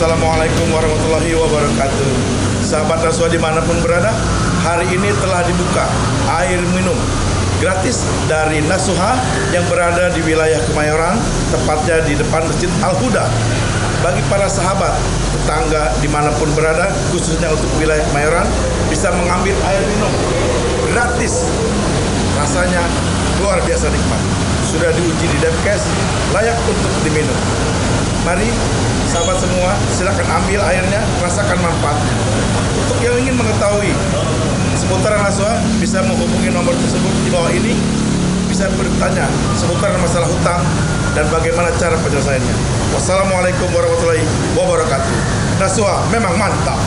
Assalamualaikum warahmatullahi wabarakatuh. Sahabat Naswa di mana pun berada Hari ini telah dibuka air minum gratis dari Nasuha yang berada di wilayah Kemayoran Tepatnya di depan Masjid Al-Huda. Bagi para sahabat, tetangga di mana pun berada Khususnya untuk wilayah Kemayoran Bisa mengambil air minum gratis. Rasanya luar biasa nikmat. Sudah diuji di Depkes Layak untuk diminum. Mari sahabat semua silakan ambil airnya rasakan manfaatnya untuk yang ingin mengetahui seputar Naswa bisa menghubungi nomor tersebut di bawah ini. Bisa bertanya seputar masalah hutang dan bagaimana cara penyelesaiannya. Wassalamualaikum warahmatullahi wabarakatuh. Naswa memang mantap